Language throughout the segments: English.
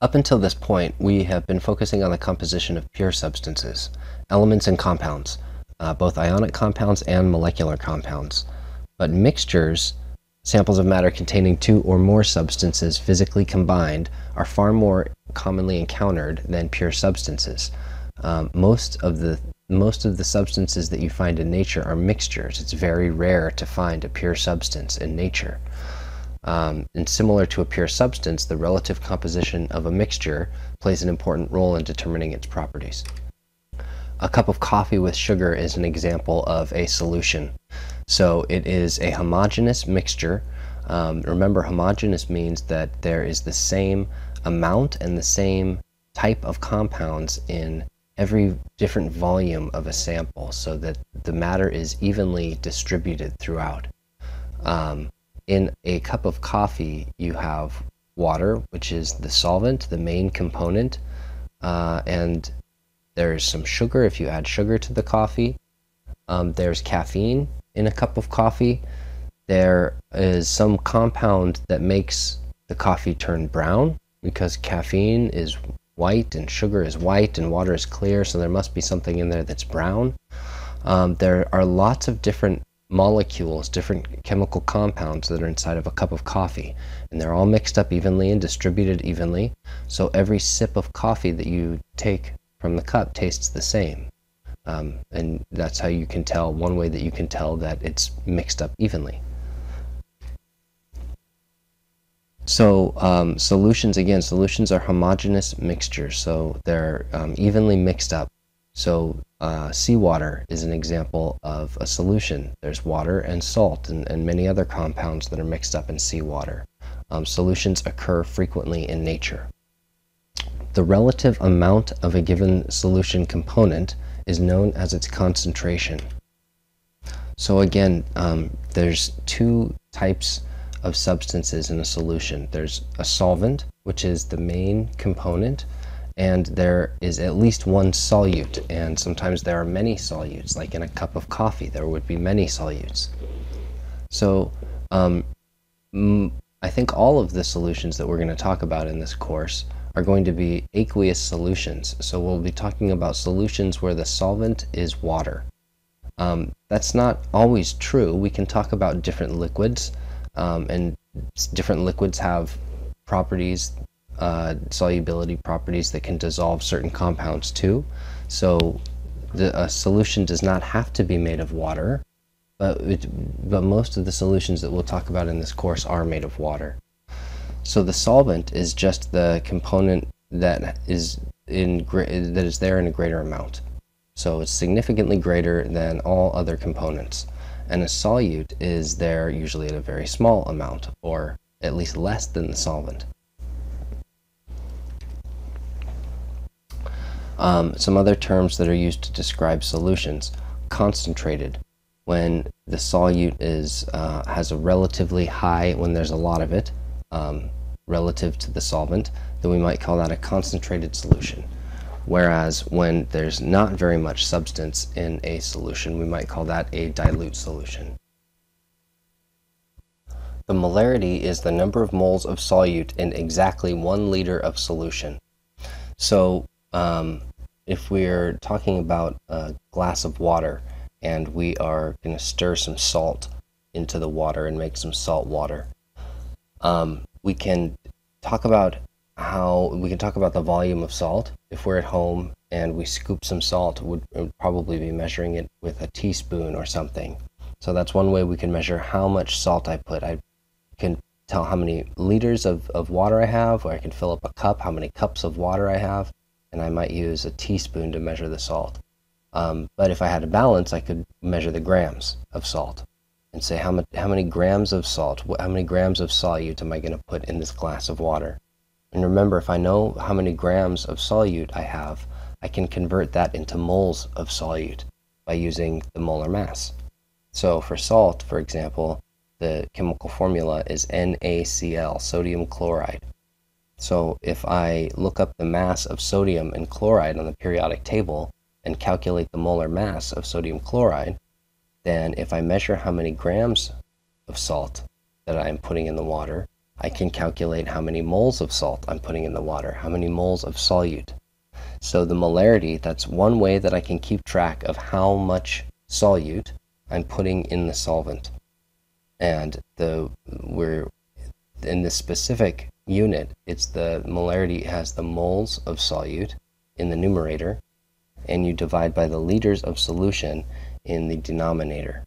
Up until this point, we have been focusing on the composition of pure substances, elements and compounds, uh, both ionic compounds and molecular compounds. But mixtures, samples of matter containing two or more substances physically combined, are far more commonly encountered than pure substances. Um, most of the most of the substances that you find in nature are mixtures. It's very rare to find a pure substance in nature. Um, and similar to a pure substance, the relative composition of a mixture plays an important role in determining its properties. A cup of coffee with sugar is an example of a solution. So it is a homogeneous mixture. Um, remember, homogeneous means that there is the same amount and the same type of compounds in every different volume of a sample so that the matter is evenly distributed throughout. Um, in a cup of coffee, you have water, which is the solvent, the main component, uh, and there's some sugar if you add sugar to the coffee. Um, there's caffeine in a cup of coffee. There is some compound that makes the coffee turn brown because caffeine is white and sugar is white and water is clear, so there must be something in there that's brown. Um, there are lots of different molecules, different chemical compounds that are inside of a cup of coffee. And they're all mixed up evenly and distributed evenly. So every sip of coffee that you take from the cup tastes the same. Um, and that's how you can tell, one way that you can tell that it's mixed up evenly. So um, solutions, again, solutions are homogeneous mixtures. So they're um, evenly mixed up. So uh, seawater is an example of a solution. There's water and salt and, and many other compounds that are mixed up in seawater. Um, solutions occur frequently in nature. The relative amount of a given solution component is known as its concentration. So again, um, there's two types of substances in a solution. There's a solvent, which is the main component, and there is at least one solute, and sometimes there are many solutes, like in a cup of coffee, there would be many solutes. So um, I think all of the solutions that we're going to talk about in this course are going to be aqueous solutions. So we'll be talking about solutions where the solvent is water. Um, that's not always true. We can talk about different liquids, um, and different liquids have properties uh, solubility properties that can dissolve certain compounds too. So the, a solution does not have to be made of water, but, it, but most of the solutions that we'll talk about in this course are made of water. So the solvent is just the component that is in that is there in a greater amount. So it's significantly greater than all other components. And a solute is there usually at a very small amount, or at least less than the solvent. Um, some other terms that are used to describe solutions. Concentrated, when the solute is, uh, has a relatively high, when there's a lot of it, um, relative to the solvent, then we might call that a concentrated solution. Whereas when there's not very much substance in a solution, we might call that a dilute solution. The molarity is the number of moles of solute in exactly one liter of solution. So um, if we're talking about a glass of water and we are going to stir some salt into the water and make some salt water, um, we can talk about how we can talk about the volume of salt. If we're at home and we scoop some salt, would would probably be measuring it with a teaspoon or something. So that's one way we can measure how much salt I put. I can tell how many liters of, of water I have, or I can fill up a cup, how many cups of water I have and I might use a teaspoon to measure the salt. Um, but if I had a balance, I could measure the grams of salt and say how, much, how many grams of salt, how many grams of solute am I going to put in this glass of water. And remember, if I know how many grams of solute I have, I can convert that into moles of solute by using the molar mass. So for salt, for example, the chemical formula is NaCl, sodium chloride. So if I look up the mass of sodium and chloride on the periodic table and calculate the molar mass of sodium chloride, then if I measure how many grams of salt that I'm putting in the water, I can calculate how many moles of salt I'm putting in the water, how many moles of solute. So the molarity, that's one way that I can keep track of how much solute I'm putting in the solvent. And the we're in this specific unit, it's the molarity has the moles of solute in the numerator, and you divide by the liters of solution in the denominator.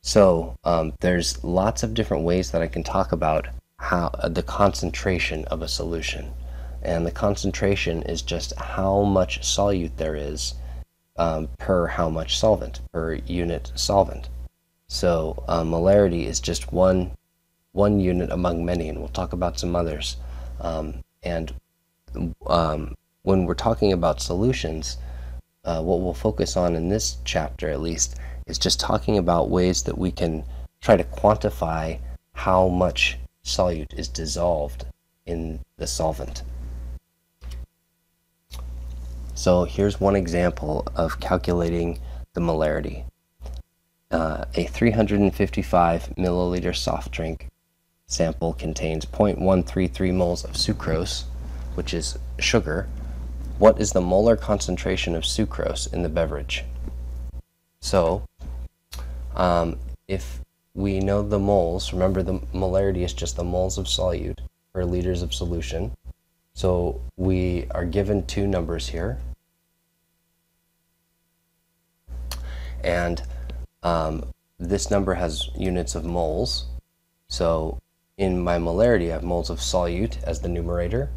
So um, there's lots of different ways that I can talk about how uh, the concentration of a solution. And the concentration is just how much solute there is um, per how much solvent, per unit solvent. So uh, molarity is just one one unit among many, and we'll talk about some others. Um, and um, when we're talking about solutions, uh, what we'll focus on in this chapter, at least, is just talking about ways that we can try to quantify how much solute is dissolved in the solvent. So here's one example of calculating the molarity. Uh, a 355 milliliter soft drink sample contains 0.133 moles of sucrose, which is sugar. What is the molar concentration of sucrose in the beverage? So, um, if we know the moles, remember the molarity is just the moles of solute per liters of solution. So we are given two numbers here. And um, this number has units of moles. So in my molarity, I have moles of solute as the numerator.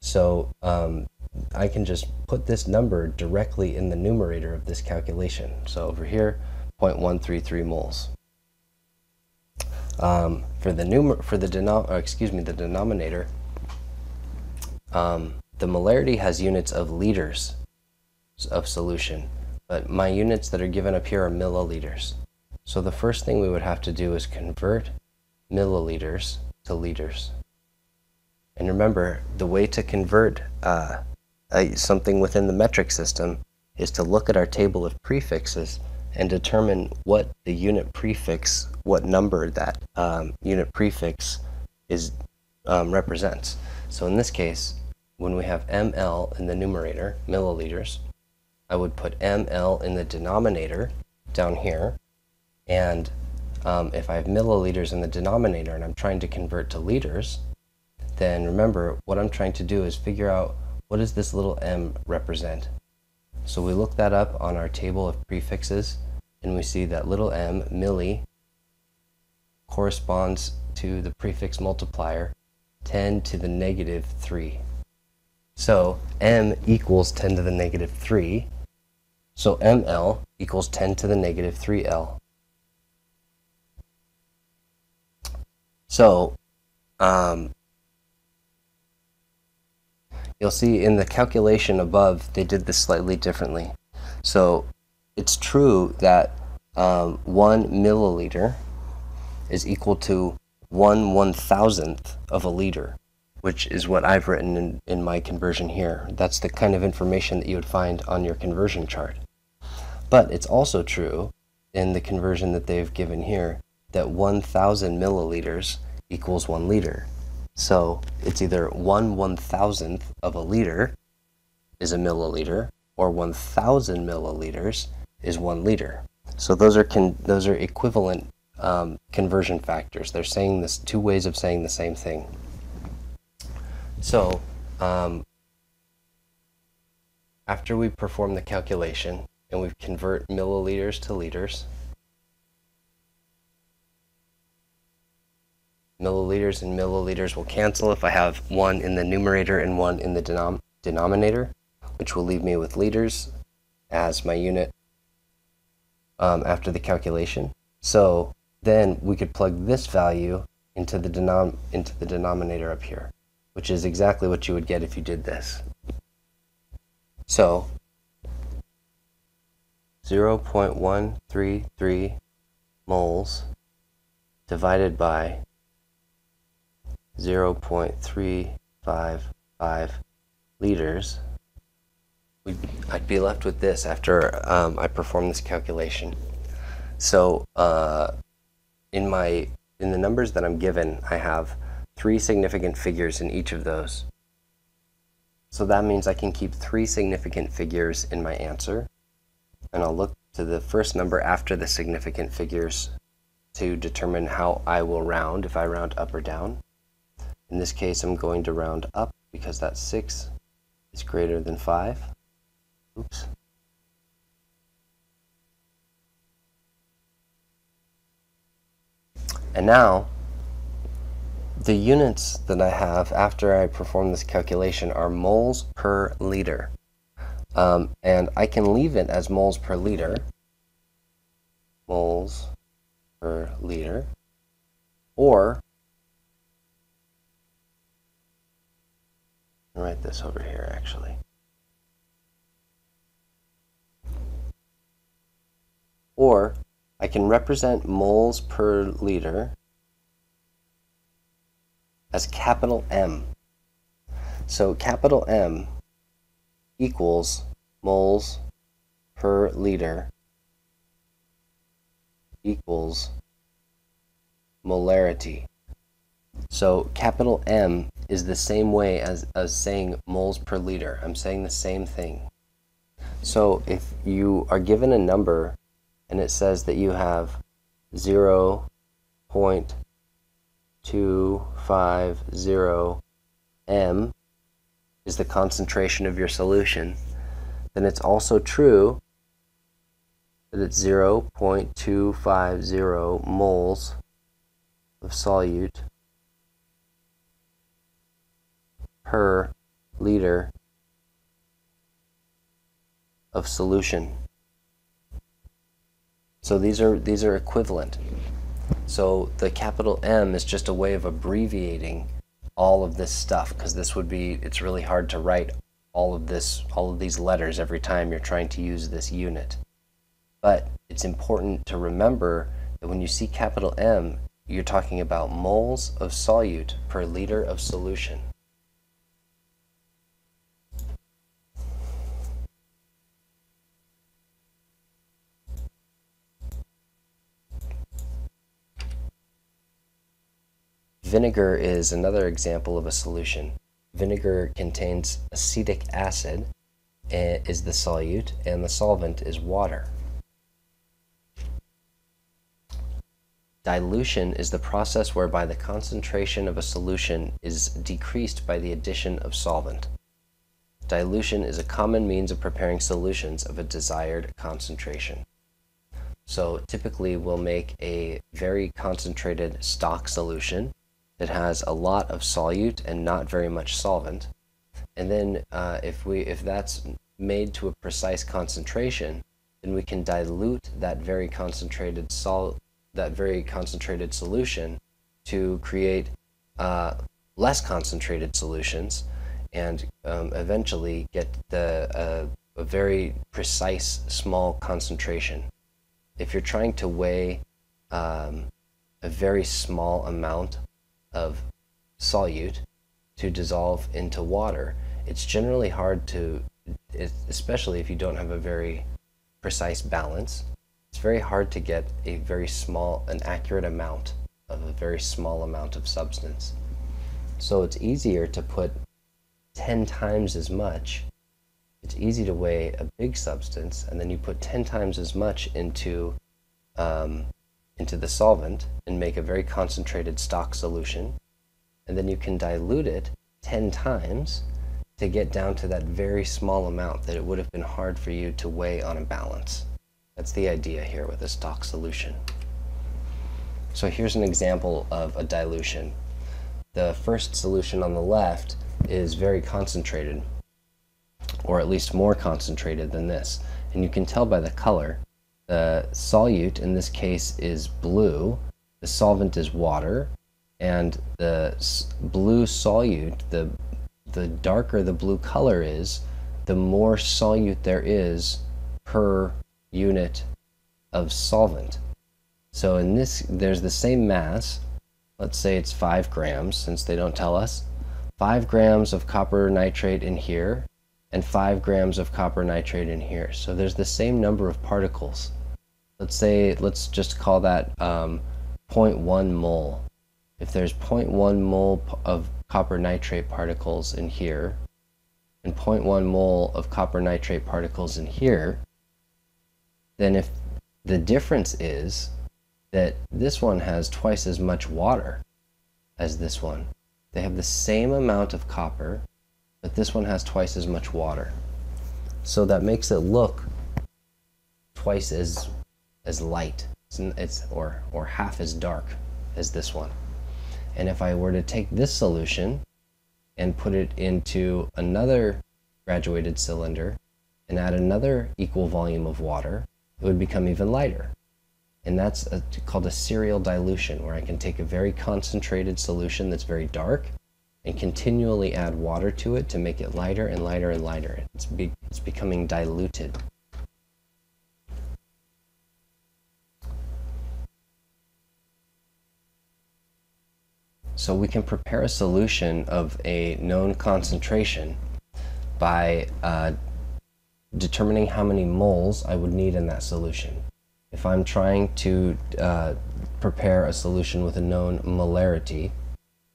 So um, I can just put this number directly in the numerator of this calculation. So over here, 0.133 moles. Um, for the numer for the denom excuse me the denominator, um, the molarity has units of liters of solution, but my units that are given up here are milliliters. So the first thing we would have to do is convert milliliters to liters. And remember, the way to convert uh, something within the metric system is to look at our table of prefixes and determine what the unit prefix, what number that um, unit prefix is um, represents. So in this case, when we have ml in the numerator, milliliters, I would put ml in the denominator down here, and um, if I have milliliters in the denominator and I'm trying to convert to liters, then remember what I'm trying to do is figure out what does this little m represent. So we look that up on our table of prefixes and we see that little m, milli, corresponds to the prefix multiplier 10 to the negative 3. So m equals 10 to the negative 3. So ml equals 10 to the negative 3l. So, um, you'll see in the calculation above, they did this slightly differently. So it's true that um, one milliliter is equal to one one thousandth of a liter, which is what I've written in, in my conversion here. That's the kind of information that you would find on your conversion chart. But it's also true in the conversion that they've given here that 1,000 milliliters equals 1 liter. So it's either 1 one thousandth of a liter is a milliliter, or 1,000 milliliters is 1 liter. So those are, those are equivalent um, conversion factors. They're saying this two ways of saying the same thing. So um, after we perform the calculation and we convert milliliters to liters, milliliters and milliliters will cancel if I have one in the numerator and one in the denom denominator, which will leave me with liters as my unit um, after the calculation. So then we could plug this value into the, denom into the denominator up here, which is exactly what you would get if you did this. So 0.133 moles divided by 0.355 liters, I'd be left with this after um, I perform this calculation. So uh, in my in the numbers that I'm given, I have three significant figures in each of those. So that means I can keep three significant figures in my answer, and I'll look to the first number after the significant figures to determine how I will round, if I round up or down. In this case, I'm going to round up because that 6 is greater than 5. Oops. And now, the units that I have after I perform this calculation are moles per liter. Um, and I can leave it as moles per liter, moles per liter, or write this over here actually. Or I can represent moles per liter as capital M. So capital M equals moles per liter equals molarity. So capital M is the same way as, as saying moles per liter. I'm saying the same thing. So if you are given a number and it says that you have 0.250 m is the concentration of your solution, then it's also true that it's 0.250 moles of solute per liter of solution. So these are these are equivalent. So the capital M is just a way of abbreviating all of this stuff because this would be it's really hard to write all of this all of these letters every time you're trying to use this unit. But it's important to remember that when you see capital M, you're talking about moles of solute per liter of solution. Vinegar is another example of a solution. Vinegar contains acetic acid, eh, is the solute, and the solvent is water. Dilution is the process whereby the concentration of a solution is decreased by the addition of solvent. Dilution is a common means of preparing solutions of a desired concentration. So typically we'll make a very concentrated stock solution that has a lot of solute and not very much solvent. And then uh, if we if that's made to a precise concentration, then we can dilute that very concentrated sol that very concentrated solution to create uh, less concentrated solutions and um, eventually get the uh, a very precise small concentration. If you're trying to weigh um, a very small amount of solute to dissolve into water, it's generally hard to, especially if you don't have a very precise balance, it's very hard to get a very small, an accurate amount of a very small amount of substance. So it's easier to put 10 times as much. It's easy to weigh a big substance and then you put 10 times as much into um, into the solvent and make a very concentrated stock solution. And then you can dilute it 10 times to get down to that very small amount that it would have been hard for you to weigh on a balance. That's the idea here with a stock solution. So here's an example of a dilution. The first solution on the left is very concentrated, or at least more concentrated than this. And you can tell by the color the solute in this case is blue, the solvent is water, and the blue solute, the, the darker the blue color is, the more solute there is per unit of solvent. So in this, there's the same mass, let's say it's 5 grams, since they don't tell us, 5 grams of copper nitrate in here, and 5 grams of copper nitrate in here. So there's the same number of particles let's say, let's just call that um, 0.1 mole. if there's 0.1 mole of copper nitrate particles in here and 0.1 mole of copper nitrate particles in here, then if the difference is that this one has twice as much water as this one, they have the same amount of copper, but this one has twice as much water. So that makes it look twice as as light. It's, or or half as dark as this one. And if I were to take this solution and put it into another graduated cylinder and add another equal volume of water, it would become even lighter. And that's a, called a serial dilution, where I can take a very concentrated solution that's very dark and continually add water to it to make it lighter and lighter and lighter. It's, be, it's becoming diluted. So we can prepare a solution of a known concentration by uh, determining how many moles I would need in that solution. If I'm trying to uh, prepare a solution with a known molarity,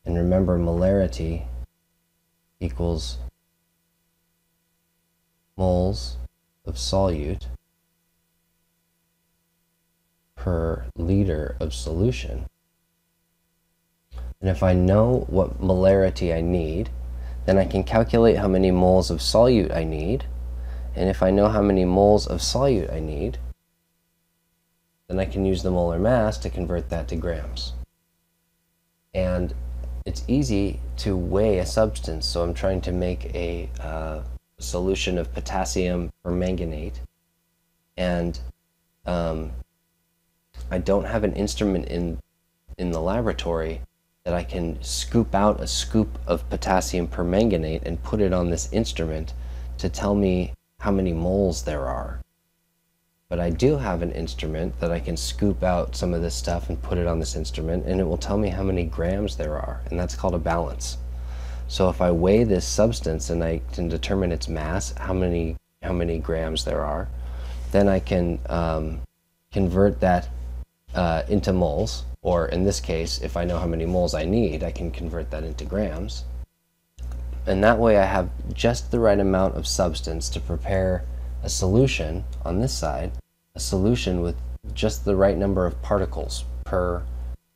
and remember molarity equals moles of solute per liter of solution. And if I know what molarity I need, then I can calculate how many moles of solute I need. And if I know how many moles of solute I need, then I can use the molar mass to convert that to grams. And it's easy to weigh a substance. So I'm trying to make a uh, solution of potassium permanganate. And um, I don't have an instrument in, in the laboratory that I can scoop out a scoop of potassium permanganate and put it on this instrument to tell me how many moles there are. But I do have an instrument that I can scoop out some of this stuff and put it on this instrument and it will tell me how many grams there are and that's called a balance. So if I weigh this substance and I can determine its mass, how many how many grams there are, then I can um, convert that uh, into moles or in this case, if I know how many moles I need, I can convert that into grams. And that way I have just the right amount of substance to prepare a solution on this side, a solution with just the right number of particles per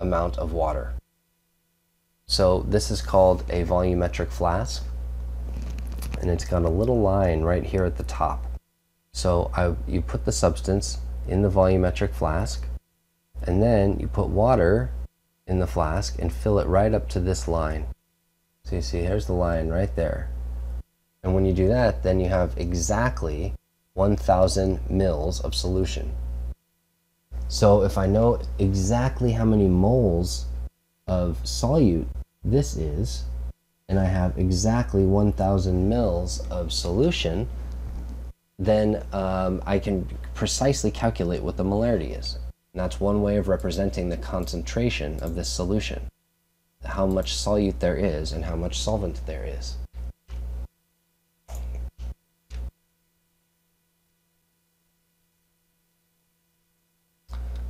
amount of water. So this is called a volumetric flask and it's got a little line right here at the top. So I, you put the substance in the volumetric flask and then you put water in the flask and fill it right up to this line. So you see, here's the line right there. And when you do that, then you have exactly 1,000 mils of solution. So if I know exactly how many moles of solute this is, and I have exactly 1,000 mils of solution, then um, I can precisely calculate what the molarity is. And that's one way of representing the concentration of this solution, how much solute there is and how much solvent there is.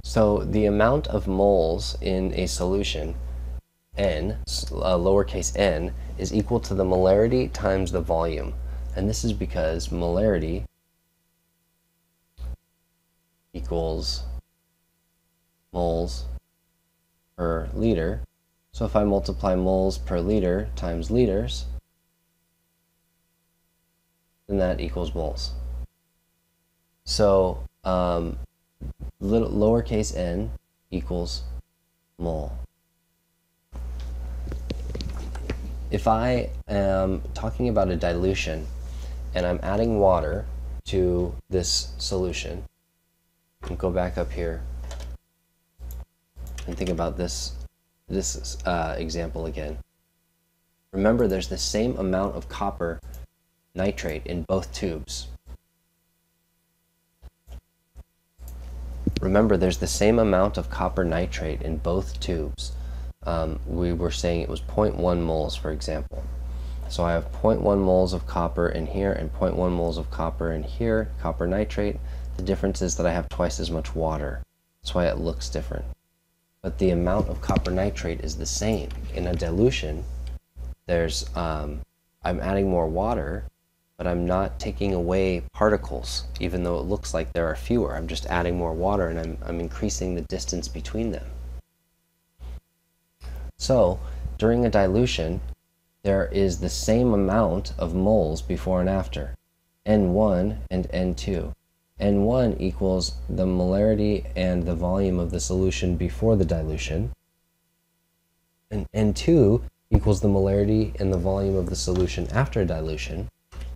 So the amount of moles in a solution, n, uh, lowercase n, is equal to the molarity times the volume. And this is because molarity equals moles per liter. So if I multiply moles per liter times liters, then that equals moles. So um, little lowercase n equals mole. If I am talking about a dilution and I'm adding water to this solution, go back up here and think about this, this uh, example again. Remember, there's the same amount of copper nitrate in both tubes. Remember, there's the same amount of copper nitrate in both tubes. Um, we were saying it was 0.1 moles, for example. So I have 0.1 moles of copper in here and 0.1 moles of copper in here, copper nitrate. The difference is that I have twice as much water. That's why it looks different. But the amount of copper nitrate is the same. In a dilution, there's um, I'm adding more water, but I'm not taking away particles, even though it looks like there are fewer. I'm just adding more water and I'm, I'm increasing the distance between them. So, during a dilution, there is the same amount of moles before and after, N1 and N2. N1 equals the molarity and the volume of the solution before the dilution, and N2 equals the molarity and the volume of the solution after dilution.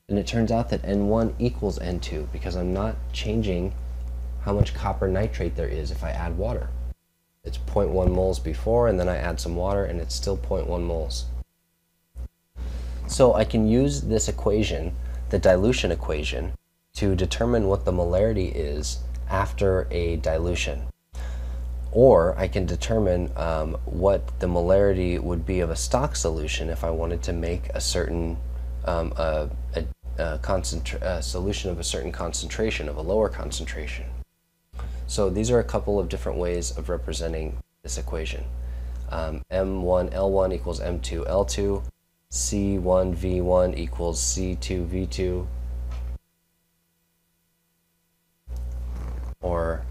And it turns out that N1 equals N2 because I'm not changing how much copper nitrate there is if I add water. It's 0.1 moles before and then I add some water and it's still 0.1 moles. So I can use this equation, the dilution equation, to determine what the molarity is after a dilution. Or I can determine um, what the molarity would be of a stock solution if I wanted to make a certain um, a, a, a, a solution of a certain concentration, of a lower concentration. So these are a couple of different ways of representing this equation. Um, M1 L1 equals M2 L2, C1 V1 equals C2 V2, or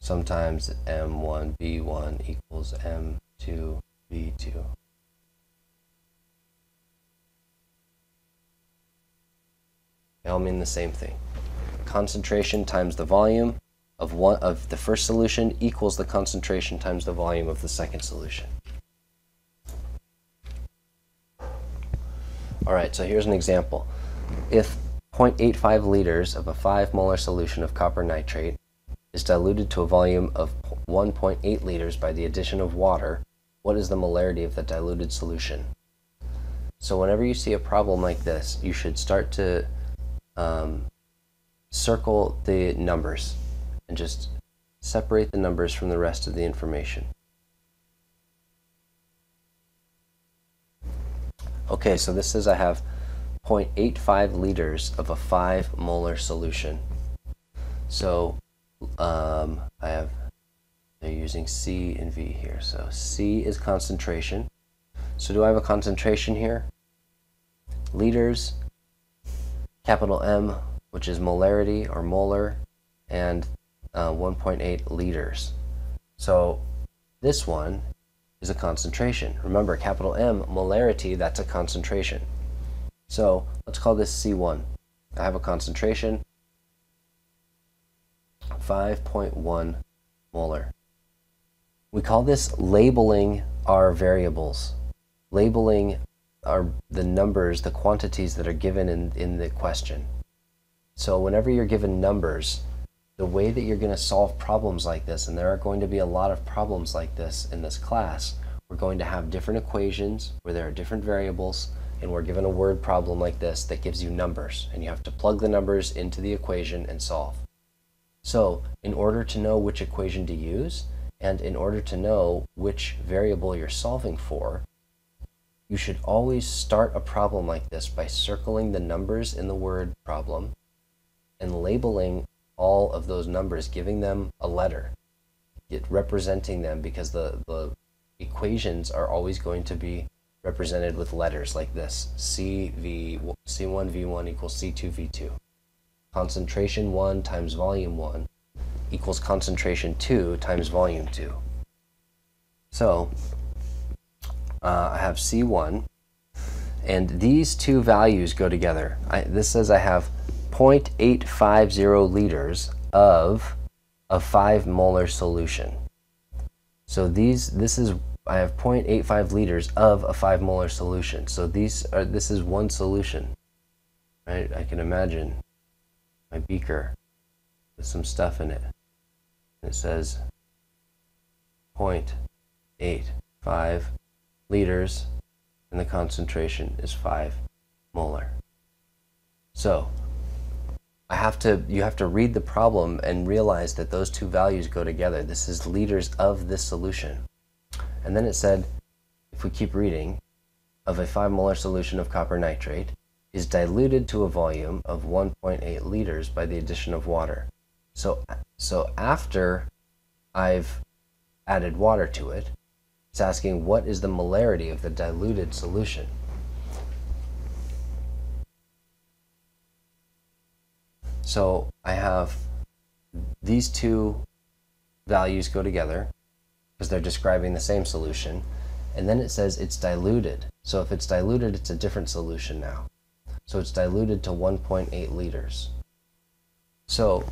sometimes M1 V1 equals M2 V2. They all mean the same thing. Concentration times the volume of one of the first solution equals the concentration times the volume of the second solution. All right, so here's an example. If 0.85 liters of a 5 molar solution of copper nitrate is diluted to a volume of 1.8 liters by the addition of water, what is the molarity of the diluted solution? So whenever you see a problem like this, you should start to um, circle the numbers and just separate the numbers from the rest of the information. Okay, so this says I have 0.85 liters of a 5 molar solution. So um, I have, they're using C and V here. So C is concentration. So do I have a concentration here? Liters, capital M, which is molarity or molar, and uh, 1.8 liters. So this one is a concentration. Remember, capital M, molarity, that's a concentration. So let's call this C1. I have a concentration 5.1 molar. We call this labeling our variables, labeling our, the numbers, the quantities that are given in, in the question. So whenever you're given numbers, the way that you're going to solve problems like this, and there are going to be a lot of problems like this in this class, we're going to have different equations where there are different variables, and we're given a word problem like this that gives you numbers, and you have to plug the numbers into the equation and solve. So, in order to know which equation to use, and in order to know which variable you're solving for, you should always start a problem like this by circling the numbers in the word problem and labeling all of those numbers, giving them a letter, representing them because the, the equations are always going to be represented with letters like this CV, C1V1 equals C2V2. Concentration 1 times volume 1 equals concentration 2 times volume 2. So uh, I have C1, and these two values go together. I, this says I have 0.850 liters of a 5 molar solution. So these, this is, I have 0.85 liters of a 5 molar solution. So these are, this is one solution, right? I can imagine my beaker with some stuff in it. it says 0.85 liters and the concentration is 5 molar. So I have to, you have to read the problem and realize that those two values go together. This is liters of this solution. And then it said, if we keep reading, of a 5 molar solution of copper nitrate is diluted to a volume of 1.8 liters by the addition of water. So, so after I've added water to it. It's asking what is the molarity of the diluted solution. So I have these two values go together because they're describing the same solution. And then it says it's diluted. So if it's diluted, it's a different solution now. So it's diluted to 1.8 liters. So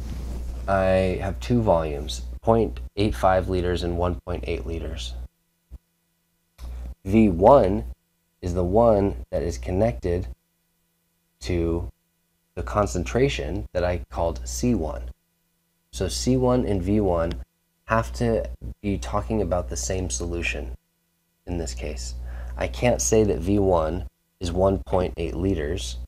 I have two volumes, 0.85 liters and 1.8 liters. V1 is the one that is connected to the concentration that I called C1. So C1 and V1 have to be talking about the same solution in this case. I can't say that V1 is 1.8 liters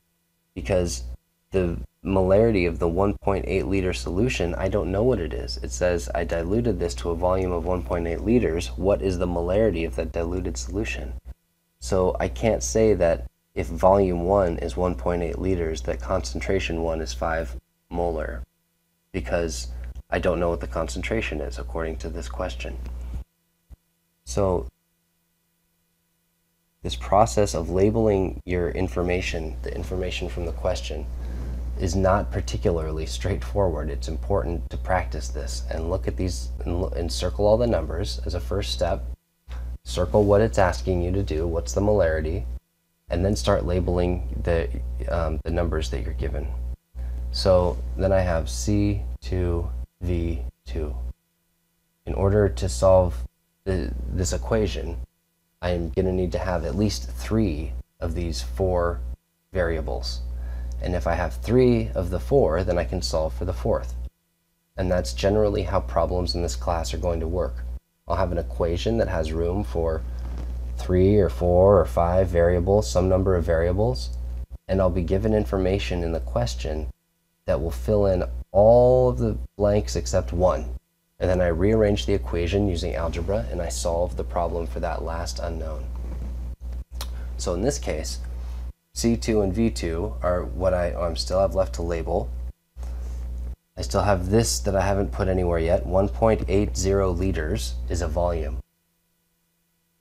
because the molarity of the 1.8 liter solution, I don't know what it is. It says I diluted this to a volume of 1.8 liters. What is the molarity of that diluted solution? So I can't say that if volume 1 is 1.8 liters, that concentration 1 is 5 molar because I don't know what the concentration is according to this question. So this process of labeling your information, the information from the question, is not particularly straightforward. It's important to practice this and look at these and, and, circle all the numbers as a first step. Circle what it's asking you to do, what's the molarity, and then start labeling the, um, the numbers that you're given. So then I have C2, V2. In order to solve the, this equation, I'm going to need to have at least three of these four variables. And if I have three of the four, then I can solve for the fourth. And that's generally how problems in this class are going to work. I'll have an equation that has room for three or four or five variables, some number of variables, and I'll be given information in the question that will fill in all of the blanks except one. And then I rearrange the equation using algebra and I solve the problem for that last unknown. So in this case, C2 and V2 are what I oh, still have left to label. I still have this that I haven't put anywhere yet. 1.80 liters is a volume.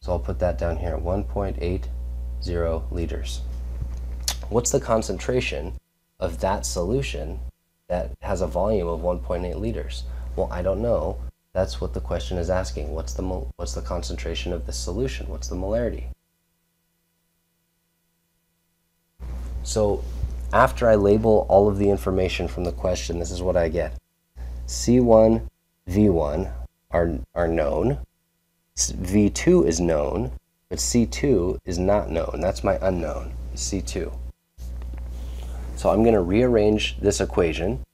So I'll put that down here, 1.80 liters. What's the concentration of that solution that has a volume of 1.8 liters? Well, I don't know. That's what the question is asking. What's the, what's the concentration of the solution? What's the molarity? So after I label all of the information from the question, this is what I get. C1, V1 are, are known. V2 is known, but C2 is not known. That's my unknown, C2. So I'm going to rearrange this equation.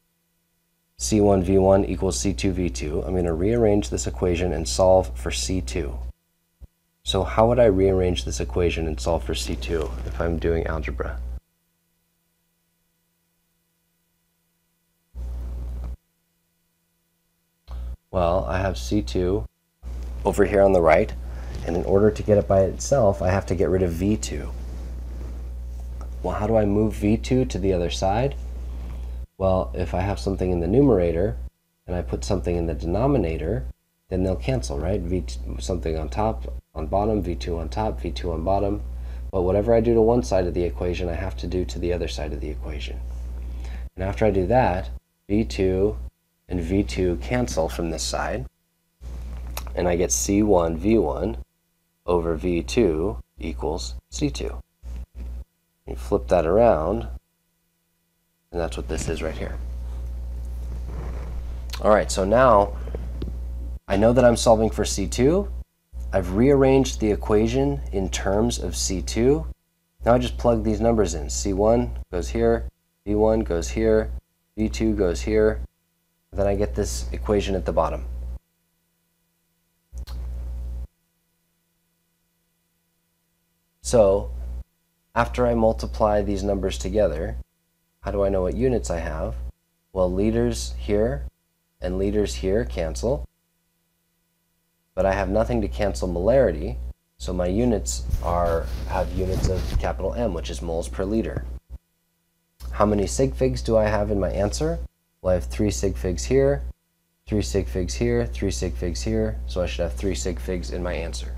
C1 V1 equals C2 V2. I'm going to rearrange this equation and solve for C2. So how would I rearrange this equation and solve for C2 if I'm doing algebra? Well, I have C2 over here on the right, and in order to get it by itself, I have to get rid of V2. Well, how do I move V2 to the other side? Well, if I have something in the numerator and I put something in the denominator, then they'll cancel, right? V something on top, on bottom, V2 on top, V2 on bottom. But whatever I do to one side of the equation, I have to do to the other side of the equation. And after I do that, V2 and V2 cancel from this side. And I get C1 V1 over V2 equals C2. You flip that around, and that's what this is right here. All right, so now I know that I'm solving for C2. I've rearranged the equation in terms of C2. Now I just plug these numbers in. C1 goes here, V1 goes here, V2 goes here, then I get this equation at the bottom. So after I multiply these numbers together, how do I know what units I have? Well, liters here and liters here cancel, but I have nothing to cancel molarity, so my units are have units of capital M, which is moles per liter. How many sig figs do I have in my answer? Well, I have three sig figs here, three sig figs here, three sig figs here, so I should have three sig figs in my answer.